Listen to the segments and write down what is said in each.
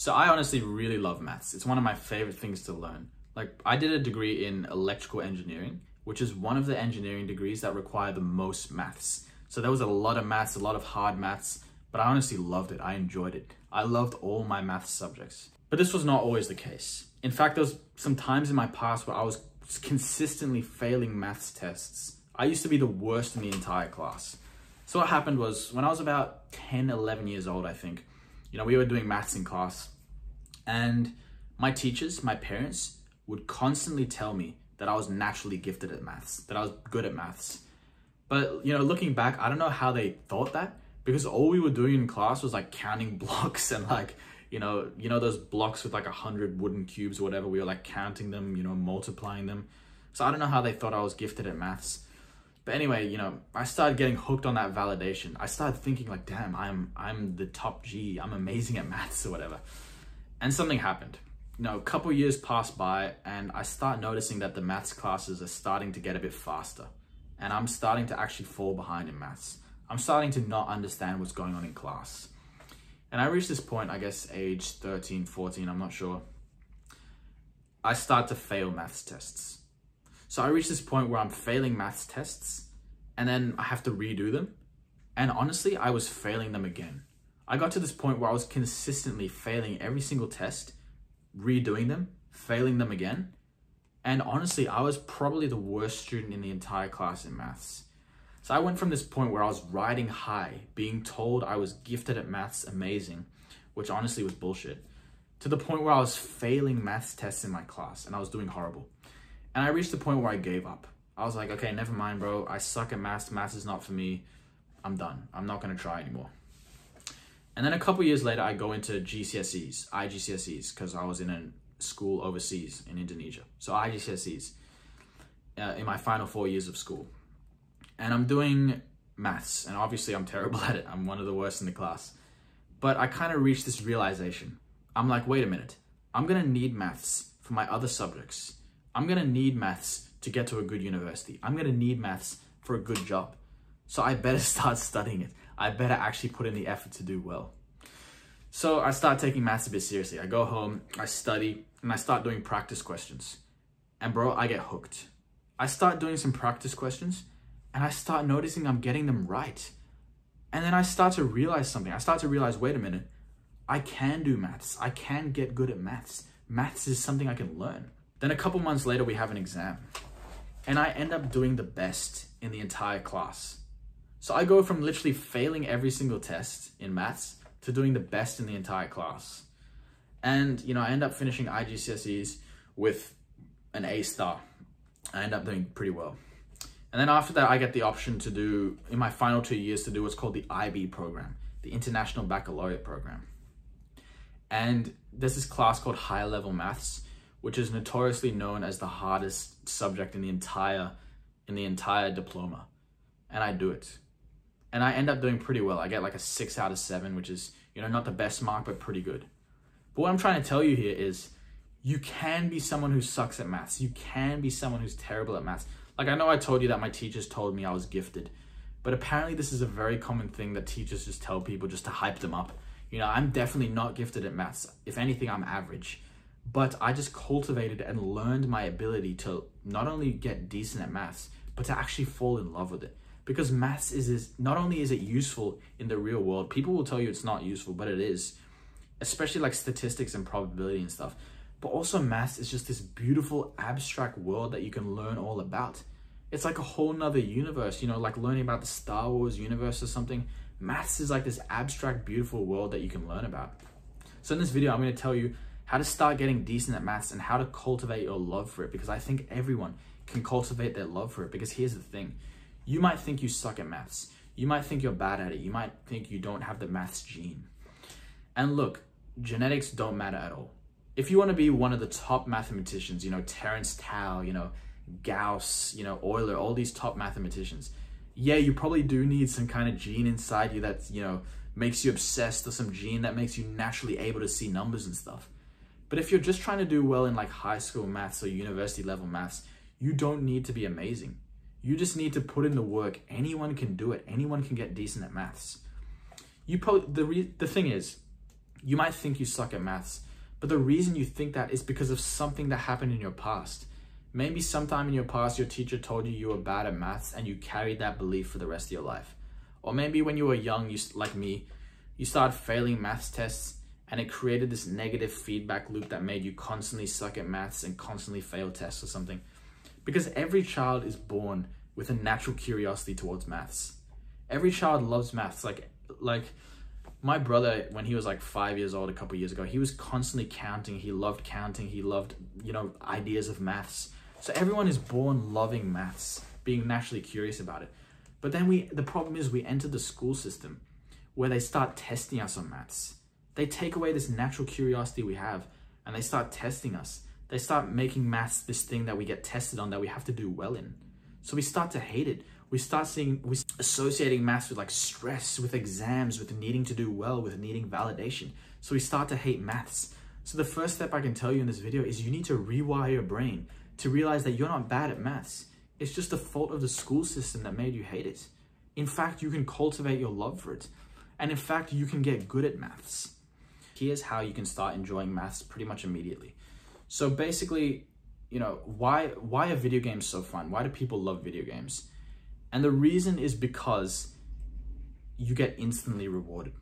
So I honestly really love maths. It's one of my favorite things to learn. Like I did a degree in electrical engineering, which is one of the engineering degrees that require the most maths. So there was a lot of maths, a lot of hard maths, but I honestly loved it. I enjoyed it. I loved all my math subjects. But this was not always the case. In fact, there was some times in my past where I was consistently failing maths tests. I used to be the worst in the entire class. So what happened was when I was about 10, 11 years old, I think, you know, we were doing maths in class and my teachers, my parents would constantly tell me that I was naturally gifted at maths, that I was good at maths. But, you know, looking back, I don't know how they thought that because all we were doing in class was like counting blocks and like, you know, you know those blocks with like a hundred wooden cubes or whatever. We were like counting them, you know, multiplying them. So I don't know how they thought I was gifted at maths. But anyway, you know, I started getting hooked on that validation. I started thinking like, damn, I'm I'm the top G. I'm amazing at maths or whatever. And something happened. You know, a couple years passed by and I start noticing that the maths classes are starting to get a bit faster. And I'm starting to actually fall behind in maths. I'm starting to not understand what's going on in class. And I reached this point, I guess age 13, 14, I'm not sure. I start to fail maths tests. So I reached this point where I'm failing maths tests and then I have to redo them. And honestly, I was failing them again. I got to this point where I was consistently failing every single test, redoing them, failing them again. And honestly, I was probably the worst student in the entire class in maths. So I went from this point where I was riding high, being told I was gifted at maths amazing, which honestly was bullshit, to the point where I was failing maths tests in my class and I was doing horrible. And I reached the point where I gave up. I was like, okay, never mind, bro. I suck at maths. Maths is not for me. I'm done. I'm not going to try anymore. And then a couple years later, I go into GCSEs, IGCSEs, because I was in a school overseas in Indonesia. So IGCSEs uh, in my final four years of school. And I'm doing maths, and obviously I'm terrible at it. I'm one of the worst in the class. But I kind of reached this realization. I'm like, wait a minute. I'm going to need maths for my other subjects. I'm going to need maths to get to a good university. I'm going to need maths for a good job. So I better start studying it. I better actually put in the effort to do well. So I start taking maths a bit seriously. I go home, I study, and I start doing practice questions. And bro, I get hooked. I start doing some practice questions and I start noticing I'm getting them right. And then I start to realize something. I start to realize, wait a minute, I can do maths. I can get good at maths. Maths is something I can learn. Then a couple months later, we have an exam. And I end up doing the best in the entire class. So I go from literally failing every single test in maths to doing the best in the entire class. And, you know, I end up finishing IGCSEs with an A star. I end up doing pretty well. And then after that, I get the option to do, in my final two years, to do what's called the IB program, the International Baccalaureate Program. And there's this class called High Level Maths, which is notoriously known as the hardest subject in the entire in the entire diploma. And I do it. And I end up doing pretty well. I get like a six out of seven, which is, you know, not the best mark, but pretty good. But what I'm trying to tell you here is you can be someone who sucks at maths. You can be someone who's terrible at maths. Like I know I told you that my teachers told me I was gifted, but apparently this is a very common thing that teachers just tell people just to hype them up. You know, I'm definitely not gifted at maths. If anything, I'm average but I just cultivated and learned my ability to not only get decent at maths, but to actually fall in love with it. Because maths is, is not only is it useful in the real world, people will tell you it's not useful, but it is, especially like statistics and probability and stuff. But also maths is just this beautiful abstract world that you can learn all about. It's like a whole nother universe, you know, like learning about the Star Wars universe or something. Maths is like this abstract, beautiful world that you can learn about. So in this video, I'm going to tell you how to start getting decent at maths and how to cultivate your love for it because I think everyone can cultivate their love for it because here's the thing. You might think you suck at maths. You might think you're bad at it. You might think you don't have the maths gene. And look, genetics don't matter at all. If you want to be one of the top mathematicians, you know, Terence Tao, you know, Gauss, you know, Euler, all these top mathematicians, yeah, you probably do need some kind of gene inside you that, you know, makes you obsessed or some gene that makes you naturally able to see numbers and stuff. But if you're just trying to do well in like high school maths or university level maths, you don't need to be amazing. You just need to put in the work. Anyone can do it. Anyone can get decent at maths. You probably the re, the thing is, You might think you suck at maths, but the reason you think that is because of something that happened in your past. Maybe sometime in your past, your teacher told you you were bad at maths and you carried that belief for the rest of your life. Or maybe when you were young, you like me, you started failing maths tests and it created this negative feedback loop that made you constantly suck at maths and constantly fail tests or something. Because every child is born with a natural curiosity towards maths. Every child loves maths. Like, like my brother, when he was like five years old a couple years ago, he was constantly counting. He loved counting. He loved, you know, ideas of maths. So everyone is born loving maths, being naturally curious about it. But then we, the problem is we enter the school system where they start testing us on maths. They take away this natural curiosity we have and they start testing us. They start making maths this thing that we get tested on that we have to do well in. So we start to hate it. We start seeing, we associating maths with like stress, with exams, with needing to do well, with needing validation. So we start to hate maths. So the first step I can tell you in this video is you need to rewire your brain to realize that you're not bad at maths. It's just the fault of the school system that made you hate it. In fact, you can cultivate your love for it. And in fact, you can get good at maths. Here's how you can start enjoying maths pretty much immediately. So basically, you know, why why are video games so fun? Why do people love video games? And the reason is because you get instantly rewarded.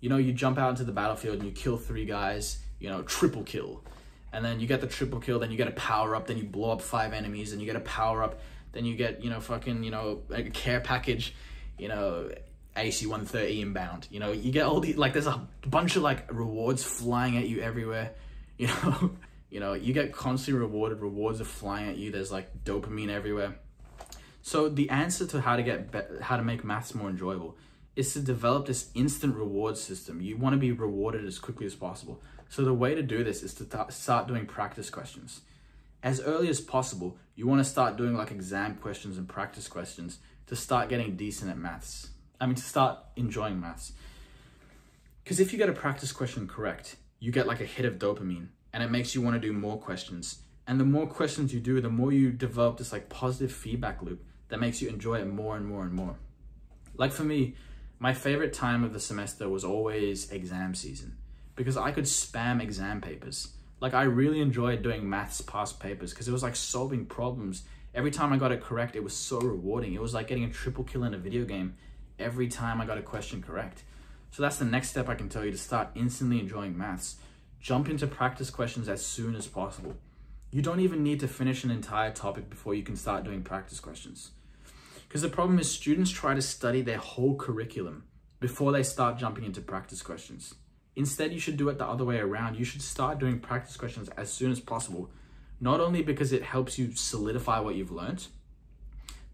You know, you jump out into the battlefield and you kill three guys, you know, triple kill. And then you get the triple kill, then you get a power up, then you blow up five enemies, and you get a power up, then you get, you know, fucking, you know, like a care package, you know, AC-130 inbound. You know, you get all these, like, there's a bunch of, like, rewards flying at you everywhere, you know. you know, you get constantly rewarded, rewards are flying at you, there's, like, dopamine everywhere. So the answer to how to get, how to make maths more enjoyable is to develop this instant reward system. You want to be rewarded as quickly as possible. So the way to do this is to start doing practice questions. As early as possible, you want to start doing like exam questions and practice questions to start getting decent at maths. I mean, to start enjoying maths. Because if you get a practice question correct, you get like a hit of dopamine and it makes you want to do more questions. And the more questions you do, the more you develop this like positive feedback loop that makes you enjoy it more and more and more. Like for me, my favorite time of the semester was always exam season because I could spam exam papers. Like I really enjoyed doing maths past papers because it was like solving problems. Every time I got it correct, it was so rewarding. It was like getting a triple kill in a video game every time I got a question correct. So that's the next step I can tell you to start instantly enjoying maths. Jump into practice questions as soon as possible. You don't even need to finish an entire topic before you can start doing practice questions. Because the problem is students try to study their whole curriculum before they start jumping into practice questions. Instead, you should do it the other way around. You should start doing practice questions as soon as possible, not only because it helps you solidify what you've learned,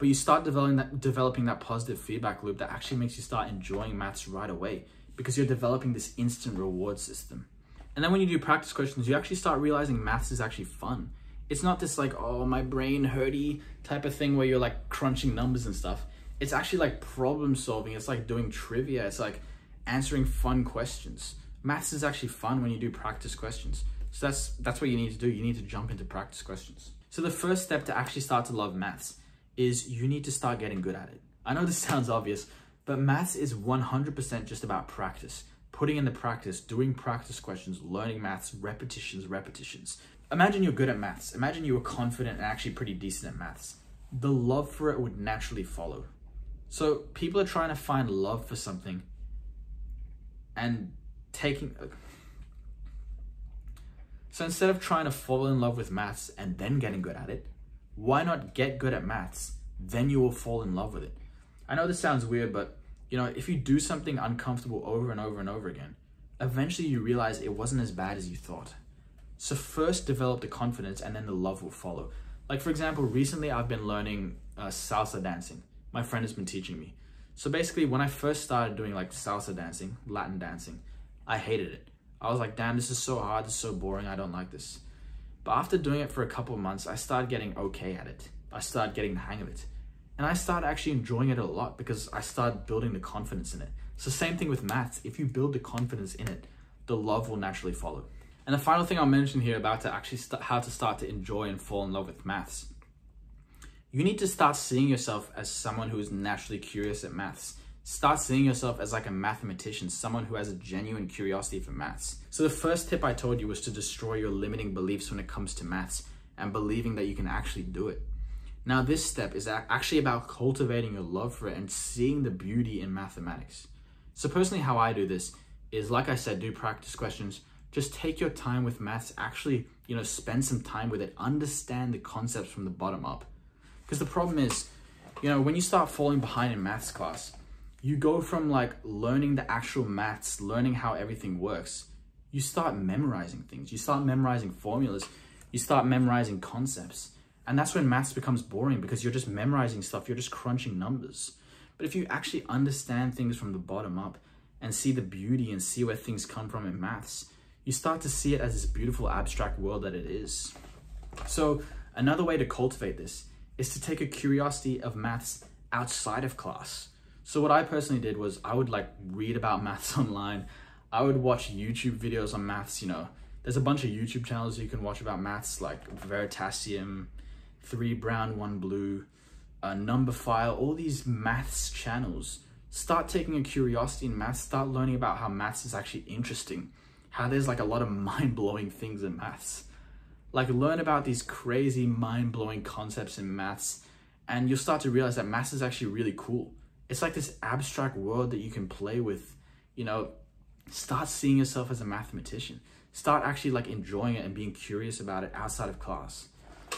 but you start developing that, developing that positive feedback loop that actually makes you start enjoying maths right away because you're developing this instant reward system. And then when you do practice questions, you actually start realizing maths is actually fun. It's not this like, oh, my brain hurty type of thing where you're like crunching numbers and stuff. It's actually like problem solving. It's like doing trivia. It's like answering fun questions. Maths is actually fun when you do practice questions. So that's that's what you need to do. You need to jump into practice questions. So the first step to actually start to love maths is you need to start getting good at it. I know this sounds obvious, but maths is 100% just about practice. Putting in the practice, doing practice questions, learning maths, repetitions, repetitions. Imagine you're good at maths. Imagine you were confident and actually pretty decent at maths. The love for it would naturally follow. So people are trying to find love for something and taking. So instead of trying to fall in love with maths and then getting good at it, why not get good at maths? Then you will fall in love with it. I know this sounds weird, but you know, if you do something uncomfortable over and over and over again, eventually you realize it wasn't as bad as you thought. So first develop the confidence and then the love will follow. Like for example, recently I've been learning uh, salsa dancing. My friend has been teaching me. So basically when I first started doing like salsa dancing, Latin dancing, I hated it. I was like, damn, this is so hard, this is so boring, I don't like this. But after doing it for a couple of months, I started getting okay at it. I started getting the hang of it. And I started actually enjoying it a lot because I started building the confidence in it. So same thing with maths. If you build the confidence in it, the love will naturally follow. And the final thing I'll mention here about to actually how to start to enjoy and fall in love with maths. You need to start seeing yourself as someone who is naturally curious at maths Start seeing yourself as like a mathematician, someone who has a genuine curiosity for maths. So the first tip I told you was to destroy your limiting beliefs when it comes to maths and believing that you can actually do it. Now this step is actually about cultivating your love for it and seeing the beauty in mathematics. So personally how I do this is like I said, do practice questions, just take your time with maths, actually, you know, spend some time with it, understand the concepts from the bottom up. Because the problem is, you know, when you start falling behind in maths class, you go from like learning the actual maths, learning how everything works, you start memorizing things, you start memorizing formulas, you start memorizing concepts. And that's when maths becomes boring because you're just memorizing stuff, you're just crunching numbers. But if you actually understand things from the bottom up and see the beauty and see where things come from in maths, you start to see it as this beautiful abstract world that it is. So another way to cultivate this is to take a curiosity of maths outside of class. So what I personally did was I would like read about maths online. I would watch YouTube videos on maths, you know. There's a bunch of YouTube channels you can watch about maths like Veritasium, 3 Brown, 1 Blue, uh, Numberphile, all these maths channels. Start taking a curiosity in maths, start learning about how maths is actually interesting how there's like a lot of mind-blowing things in maths. Like learn about these crazy mind-blowing concepts in maths and you'll start to realize that maths is actually really cool. It's like this abstract world that you can play with, you know, start seeing yourself as a mathematician. Start actually like enjoying it and being curious about it outside of class.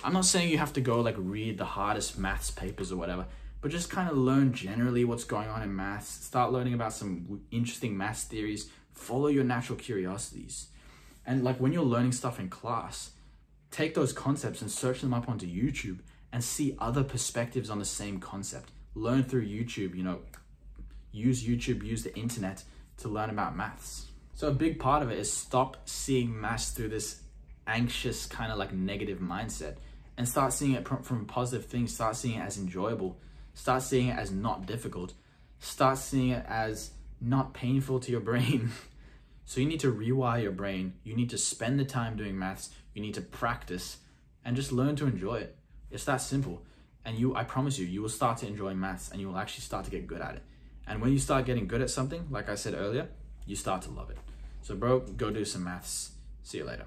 I'm not saying you have to go like read the hardest maths papers or whatever, but just kind of learn generally what's going on in maths. Start learning about some interesting maths theories, follow your natural curiosities. And like when you're learning stuff in class, take those concepts and search them up onto YouTube and see other perspectives on the same concept. Learn through YouTube, you know, use YouTube, use the internet to learn about maths. So a big part of it is stop seeing maths through this anxious kind of like negative mindset and start seeing it from positive things. Start seeing it as enjoyable. Start seeing it as not difficult. Start seeing it as not painful to your brain. so you need to rewire your brain. You need to spend the time doing maths. You need to practice and just learn to enjoy it. It's that simple. And you, I promise you, you will start to enjoy maths and you will actually start to get good at it. And when you start getting good at something, like I said earlier, you start to love it. So bro, go do some maths. See you later.